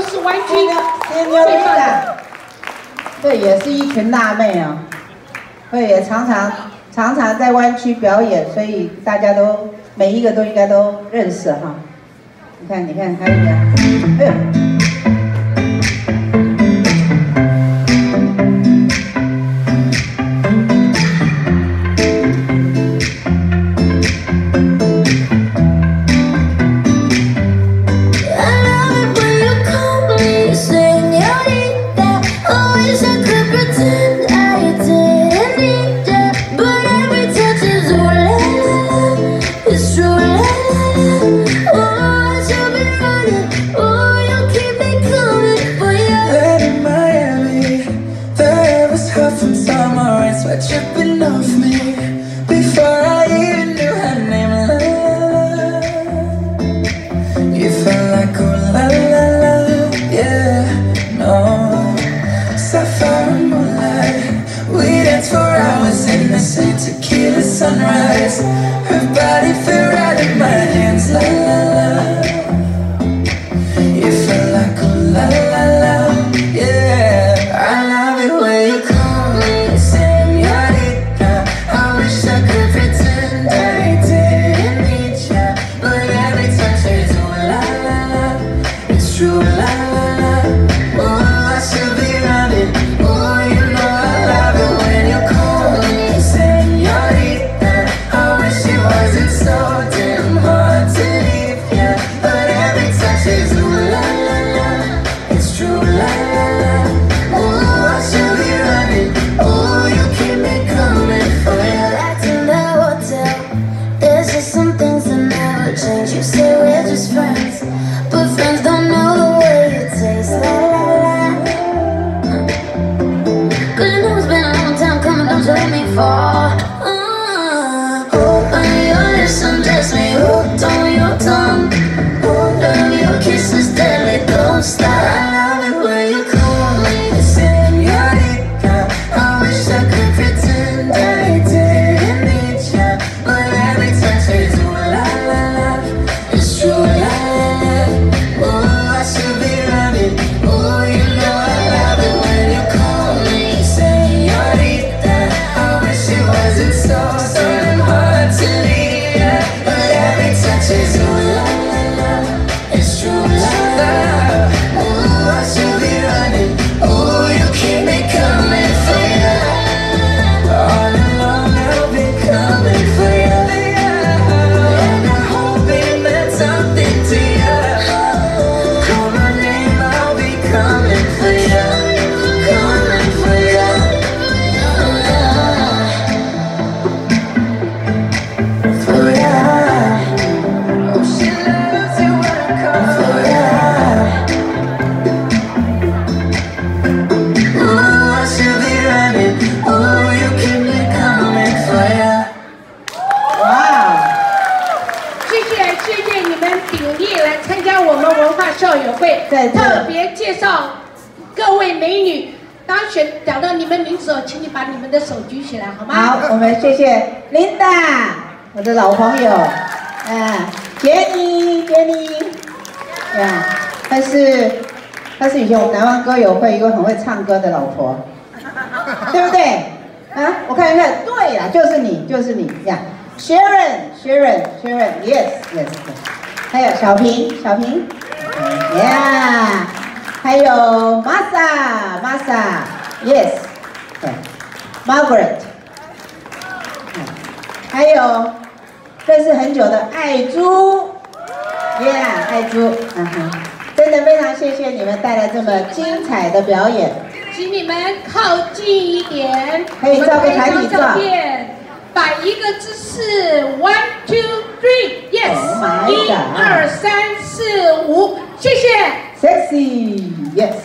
都是弯曲。的，对也是一群辣妹啊，对，也常常常常在湾区表演，所以大家都每一个都应该都认识哈。你看，你看，还有一个，哎呦。off me Before I even knew her name. Love You felt like oh la la la Yeah, no. Sapphire moonlight We danced for hours in the same tequila sunrise. Her body felt right in my 校友会对特别介绍各位美女当选，讲到你们名字哦，请你把你们的手举起来，好吗？好，我们谢谢 Linda，我的老朋友，嗯，Jenny，Jenny，对啊，她是她是以前我们南方歌友会一个很会唱歌的老婆，对不对？啊，我看一看，对呀，就是你，就是你呀，Sharon，Sharon，Sharon，Yes，Yes，还有小平，小平。Yeah，还有 Masa，Masa，Yes，对，Margaret，还有认识很久的爱珠，Yeah，爱珠，嗯哼，真的非常谢谢你们带来这么精彩的表演，请你们靠近一点，可以照个团体照。摆一个姿势，one 一二三四五，谢谢，sexy，yes。